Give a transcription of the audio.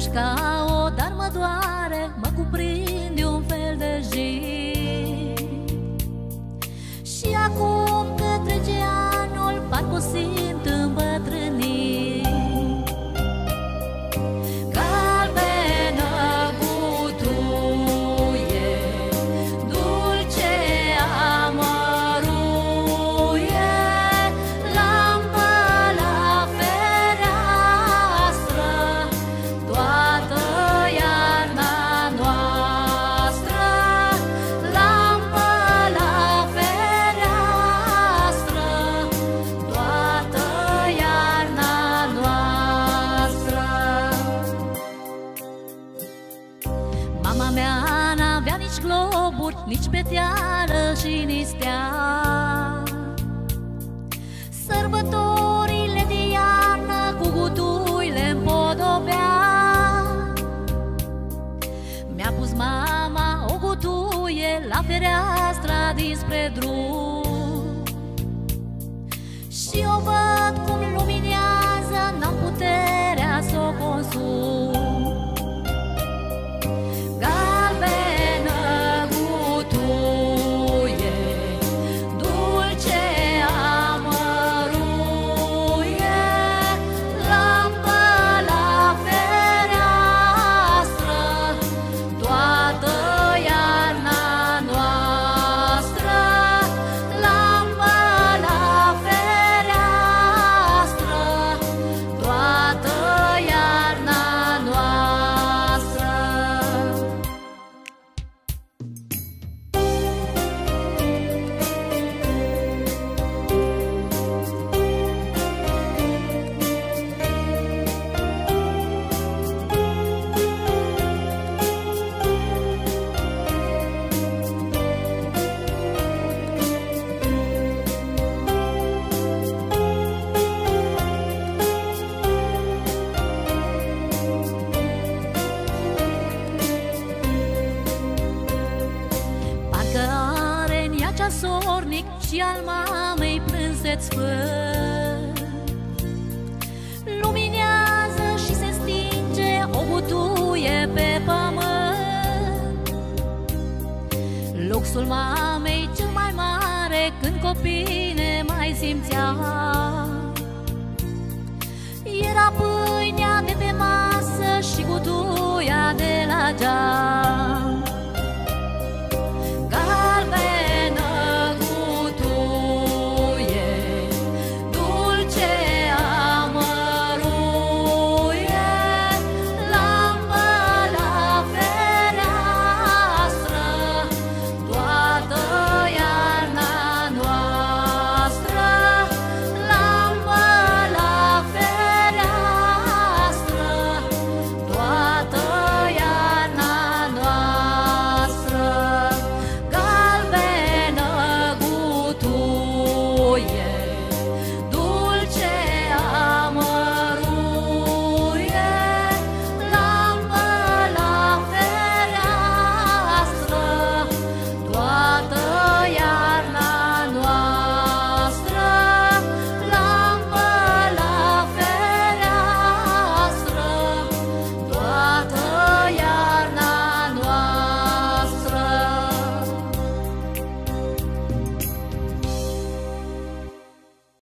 somos. Mama mea n-avea nici globuri, nici peteală și nici stea. Sărbătorile de iarnă cu gutuile împodobea Mi-a pus mama o gutuie la fereastra dinspre drum. Și o văd și al mamei plânseți fă Luminează și se stinge o butuie pe pământ. Luxul mamei cel mai mare când copine mai simțea